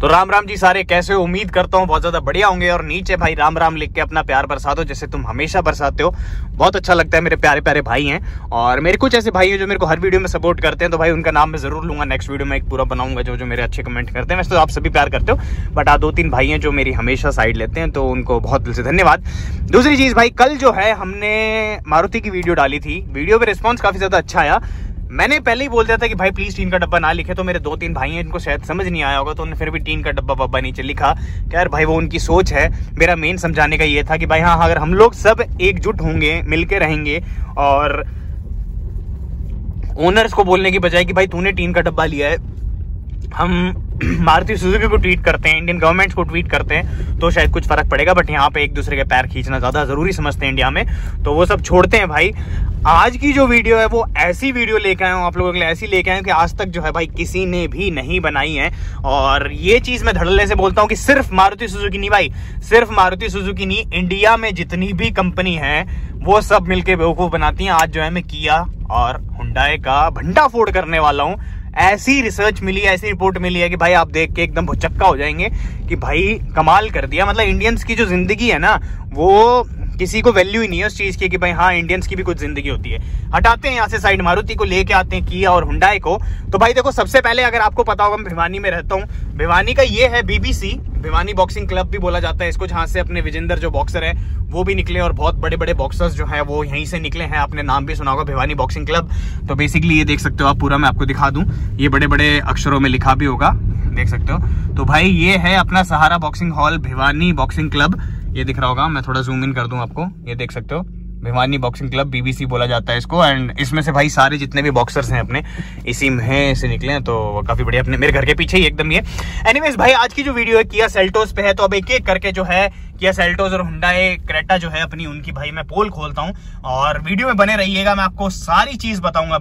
तो राम राम जी सारे कैसे हो? उम्मीद करता हूँ बहुत ज़्यादा बढ़िया होंगे। और नीचे भाई राम राम लिख के अपना प्यार बरसा दो जैसे तुम हमेशा बरसाते हो। बहुत अच्छा लगता है, मेरे प्यारे प्यारे भाई हैं। और मेरे कुछ ऐसे भाई हैं जो मेरे को हर वीडियो में सपोर्ट करते हैं तो भाई उनका नाम मैं ज़रूर लूँगा। नेक्स्ट वीडियो में एक पूरा बनाऊँगा जो जो मेरे अच्छे कमेंट करते हैं। वैसे तो आप सभी प्यार करते हो बट हाँ दो तीन भाई हैं जो मेरी हमेशा साइड लेते हैं तो उनको बहुत दिल से धन्यवाद। दूसरी चीज़ भाई, कल जो है हमने मारुति की वीडियो डाली थी। वीडियो पे रिस्पॉन्स काफ़ी ज़्यादा अच्छा आया। मैंने पहले ही बोल दिया था कि भाई प्लीज़ टीन का डब्बा ना लिखे तो मेरे दो तीन भाई हैं, इनको शायद समझ नहीं आया होगा तो उन्होंने फिर भी टीन का डब्बा बब्बा नीचे लिखा। यार भाई, वो उनकी सोच है। मेरा मेन समझाने का ये था कि भाई हाँ अगर हम लोग सब एकजुट होंगे, मिलके रहेंगे, और ओनर्स को बोलने की बजाय कि भाई, तूने टीन का डब्बा लिया है, हम मारुति सुजुकी को ट्वीट करते हैं इंडियन गवर्नमेंट को ट्वीट करते हैं तो शायद कुछ फ़र्क पड़ेगा बट यहाँ पे एक दूसरे के पैर खींचना ज़्यादा ज़रूरी समझते हैं इंडिया में। तो वो सब छोड़ते हैं भाई। आज की जो वीडियो है, वो ऐसी वीडियो लेके आए हूँ, आप लोगों के लिए ऐसी लेके आए कि आज तक जो है भाई किसी ने भी नहीं बनाई है। और ये चीज़ मैं धड़ल्ले से बोलता हूँ कि सिर्फ़ मारुति सुजुकी नहीं भाई, सिर्फ़ मारुति सुजुकी नहीं इंडिया में जितनी भी कंपनी है, वो सब मिलके बेवकूफ़ बनाती हैं। आज जो है मैं किया और हुंडाई का भंडा फोड़ करने वाला हूँ। ऐसी रिसर्च मिली, ऐसी रिपोर्ट मिली है कि भाई आप देख के एकदम भुचक्का हो जाएँगे कि भाई कमाल कर दिया। मतलब इंडियंस की जो ज़िंदगी है ना, वो किसी को वैल्यू ही नहीं है उस चीज़ की कि भाई हाँ इंडियंस की भी कुछ ज़िंदगी होती है। हटाते हैं यहाँ से साइड मारुति को लेके आते हैं किया और हुंडाई को। तो भाई देखो, सबसे पहले अगर आपको पता होगा, मैं भिवानी में रहता हूँ। भिवानी का ये है बीबीसी भिवानी बॉक्सिंग क्लब भी बोला जाता है इसको, जहाँ से अपने विजेंदर जो बॉक्सर है, वो भी निकले और बहुत बड़े बड़े बॉक्सर्स जो है, वो यहीं से निकले हैं। आपने नाम भी सुना होगा, भिवानी बॉक्सिंग क्लब तो बेसिकली ये देख सकते हो आप पूरा, मैं आपको दिखा दूँ। ये बड़े बड़े अक्षरों में लिखा भी होगा, देख सकते हो। तो भाई ये है अपना Sahara boxing hall Bhiwani boxing club ये दिख रहा होगा, मैं थोड़ा जूम इन कर दूँ आपको, ये देख सकते हो। भिवानी बॉक्सिंग क्लब बीबीसी बोला जाता है इसको एंड इसमें से भाई सारे जितने भी बॉक्सर्स हैं अपने, इसी में से निकले हैं तो काफ़ी बढ़िया अपने, मेरे घर के पीछे ही एकदम ये। एनीवेज भाई, आज की जो वीडियो है किया सेल्टोस पे है तो अब एक एक करके जो है किया सेल्टोस और हुंडाई क्रेटा जो है, अपनी, उनकी भाई मैं पोल खोलता हूँ, और वीडियो में बने रहिएगा, मैं आपको सारी चीज़ बताऊँगा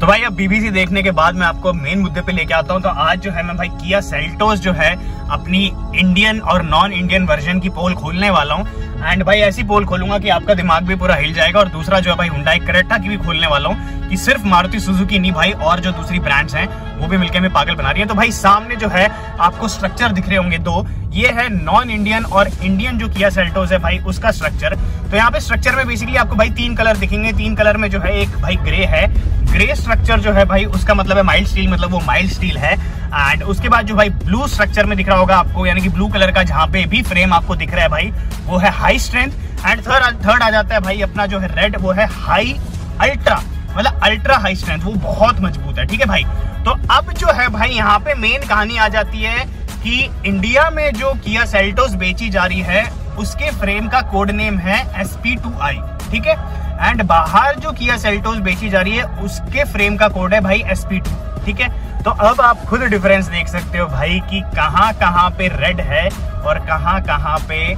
तो भाई, अब बीबीसी देखने के बाद मैं आपको मेन मुद्दे पे लेके आता हूँ। तो आज जो है मैं भाई किया सेल्टोस जो है अपनी इंडियन और नॉन इंडियन वर्जन की पोल खोलने वाला हूँ। एंड भाई, ऐसी पोल खोलूँगा कि आपका दिमाग भी पूरा हिल जाएगा। और दूसरा जो है भाई हुडाई करेटा की भी खोलने वाला हूँ कि सिर्फ़ मारुति सुजुकी नहीं भाई, और जो दूसरी ब्रांड्स हैं, वो भी मिलकर में पागल बना रही है। तो भाई, सामने जो है आपको स्ट्रक्चर दिख रहे होंगे दो। ये है नॉन इंडियन और इंडियन जो किया सेल्टोस है भाई, उसका स्ट्रक्चर तो यहाँ पे स्ट्रक्चर में बेसिकली आपको भाई तीन कलर दिखेंगे। तीन कलर में जो है एक भाई ग्रे है। ग्रे स्ट्रक्चर जो है भाई, उसका मतलब है माइल्ड स्टील मतलब वो माइल्ड स्टील है। एंड उसके बाद जो भाई ब्लू स्ट्रक्चर में दिख रहा होगा आपको, यानी कि ब्लू कलर का जहाँ पे भी फ्रेम आपको दिख रहा है भाई, वो है high strength and third third आ जाता है भाई अपना जो है रेड वो है हाई अल्ट्रा मतलब अल्ट्रा हाई स्ट्रेंथ वो बहुत मज़बूत है, ठीक है भाई? तो अब जो है भाई, यहाँ पे मेन कहानी आ जाती है कि इंडिया में जो किया सेल्टोस बेची जा रही है, उसके फ्रेम का कोड नेम है एस पी टू आई ठीक है? एंड बाहर जो किया सेल्टोस बेची जा रही है, उसके फ्रेम का कोड है भाई एस पी टू ठीक है? तो अब आप खुद डिफरेंस देख सकते हो भाई कि कहाँ कहाँ पे रेड है और कहाँ कहाँ पे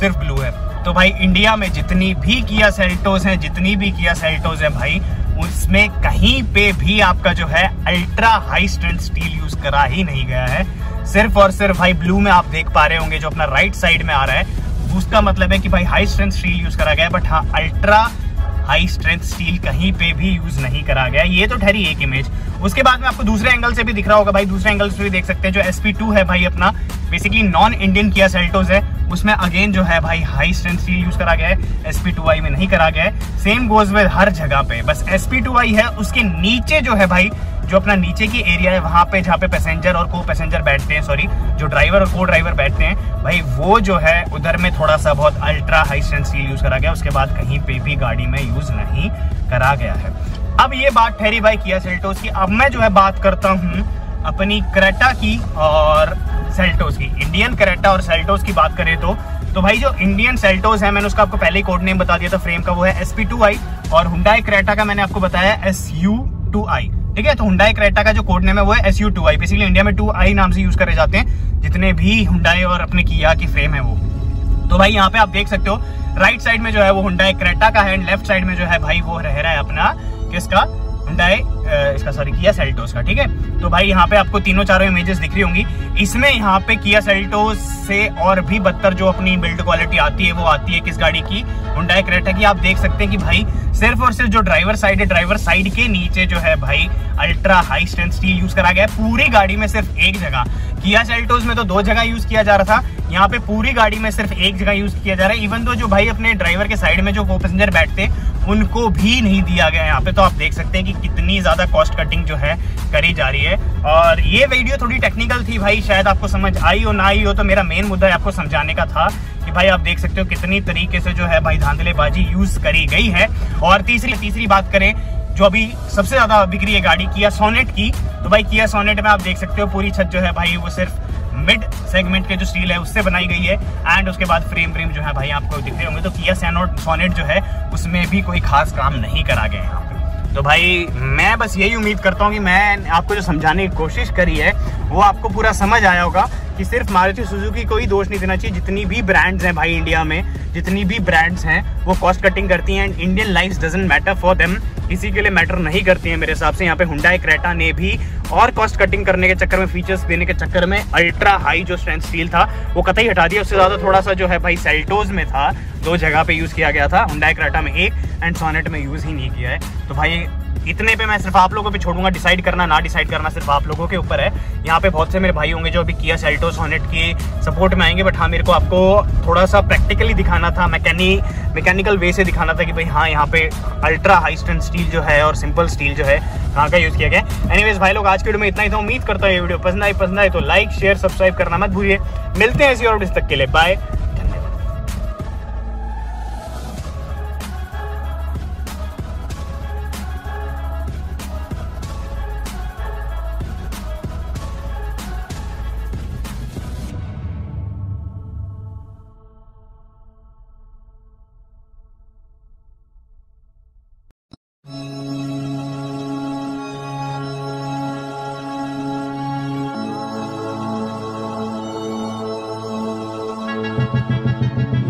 सिर्फ़ ब्लू है। तो भाई इंडिया में जितनी भी किया सेल्टोस है, जितनी भी किया सेल्टोस है भाई, उसमें कहीं पे भी आपका जो है ultra high strength steel use करा ही नहीं गया है। सिर्फ़ और सिर्फ़ भाई ब्लू में आप देख पा रहे होंगे जो अपना राइट साइड में आ रहा है। उसका मतलब है कि भाई हाई स्ट्रेंथ स्टील यूज़ करा गया बट हाँ अल्ट्रा हाई स्ट्रेंथ स्टील कहीं पे भी यूज़ नहीं करा गया। ये तो ठहरी एक इमेज उसके बाद में आपको दूसरे एंगल से भी दिख रहा होगा भाई। दूसरे एंगल से भी देख सकते हैं, जो SP2 है भाई अपना। Basically non Indian Kia Seltos है। उसमें अगेन जो है भाई हाई स्ट्रेंथ स्टील यूज़ करा गया है। SP2i में नहीं करा गया है। सेम गोज विद हर जगह पे। बस SP2i है, उसके नीचे जो है भाई जो अपना नीचे की एरिया है, वहाँ पे जहाँ पे पैसेंजर और को पैसेंजर बैठते हैं सॉरी जो ड्राइवर और को ड्राइवर बैठते हैं, भाई वो जो है, उधर में थोड़ा सा बहुत ultra high strength steel use करा गया, उसके बाद कहीं पे भी गाड़ी में यूज़ नहीं करा गया है। अब ये बात ठहरी भाई किया सेल्टोस की। अब मैं जो है बात करता हूँ अपनी करेटा की और सेल्टोस की। इंडियन करेटा और सेल्टोस की बात करें तो तो भाई जो इंडियन सेल्टोस है, मैंने उसका आपको पहले ही कोड नेम बता दिया था फ्रेम का वो है एसपी टू आई और हुडाई क्रेटा का मैंने आपको बताया SU2i ठीक है? तो हुडाई क्रेटा का जो कोड नेम है, वो है S U two I basically India में टू आई नाम से यूज़ करे जाते हैं, जितने भी हुडाई और अपने किया की फ्रेम है वो। तो भाई, यहाँ पे आप देख सकते हो राइट साइड में जो है वो हुडाई क्रेटा का है एंड लेफ़्ट साइड में जो है भाई वो रह रहा है अपना, किसका? हुंडई इसका सॉरी किया सेल्टोस का, ठीक है? तो भाई यहाँ पे आपको तीनों चारों इमेजेस दिख रही होंगी। इसमें यहाँ पे किया सेल्टोस से और भी बदतर जो अपनी बिल्ड क्वालिटी आती है, वो आती है किस गाड़ी की? हुंडई क्रेटा की। आप देख सकते हैं कि भाई सिर्फ़ और सिर्फ़ जो ड्राइवर साइड है ड्राइवर साइड के नीचे जो है भाई ultra high strength steel use करा गया है। पूरी गाड़ी में सिर्फ़ एक जगह। किया सेल्टोस में तो दो जगह यूज़ किया जा रहा था। यहाँ पे पूरी गाड़ी में सिर्फ़ एक जगह यूज़ किया जा रहा है। इवन तो जो भाई अपने ड्राइवर के साइड में जो पैसेंजर बैठते उनको भी नहीं दिया गया यहाँ पे। तो आप देख सकते हैं कि कितनी ज़्यादा कॉस्ट कटिंग जो है करी जा रही है। और ये वीडियो थोड़ी टेक्निकल थी भाई, शायद आपको समझ आई हो, ना आई हो तो मेरा मेन मुद्दा आपको समझाने का था कि भाई आप देख सकते हो कितनी तरीके से जो है भाई धांधलेबाजी यूज़ करी गई है। और तीसरी तीसरी बात करें, जो अभी सबसे ज़्यादा बिक्री है गाड़ी किया सोनेट की तो भाई किया सोनेट में आप देख सकते हो पूरी छत जो है भाई वो सिर्फ़ मिड सेगमेंट के जो स्टील है, उससे बनाई गई है। एंड उसके बाद फ्रेम फ्रेम जो है भाई आपको दिख रहे होंगे तो किया सैनोट जो है, उसमें भी कोई खास काम नहीं करा गया यहाँ पे तो भाई, मैं बस यही उम्मीद करता हूँ कि मैं आपको जो समझाने की कोशिश करी है, वो आपको पूरा समझ आया होगा। कि सिर्फ़ मारुति सुजुकी कोई दोष नहीं देना चाहिए। जितनी भी ब्रांड्स हैं भाई इंडिया में, जितनी भी ब्रांड्स हैं, वो कॉस्ट कटिंग करती हैं and Indian life doesn't matter for them किसी के लिए मैटर नहीं करती है मेरे हिसाब से। यहाँ पे हुंडा क्रेटा ने भी और कॉस्ट कटिंग करने के चक्कर में फीचर्स देने के चक्कर में अल्ट्रा हाई जो स्ट्रेंथ स्टील था, वो कतई हटा दिया। उससे ज़्यादा थोड़ा सा जो है भाई सेल्टोज में था, दो जगह पे यूज़ किया गया था। हुंडा क्रेटा में एक एंड सोनेट में यूज़ ही नहीं किया है। तो भाई इतने पे मैं सिर्फ़ आप लोगों पे छोड़ूँगा डिसाइड करना, ना डिसाइड करना सिर्फ़ आप लोगों के ऊपर है। यहाँ पे बहुत से मेरे भाई होंगे जो अभी किया सेल्टोस हॉनेट की सपोर्ट में आएँगे बट हाँ मेरे को आपको थोड़ा सा प्रैक्टिकली दिखाना था मैकेनी मैकेनिकल वे से दिखाना था कि भाई हाँ यहाँ पे अल्ट्रा हाई स्ट्रेंथ स्टील जो है और सिंपल स्टील जो है, कहाँ का यूज़ किया गया एनीवेज भाई लोग, आज के वीडियो में इतना ही था। उम्मीद करता हूँ ये वीडियो पसंद आई, पसंद आए तो लाइक शेयर सब्सक्राइब करना मत भूलिए। मिलते हैं इसी और तक के लिए। बाय ハハハハ!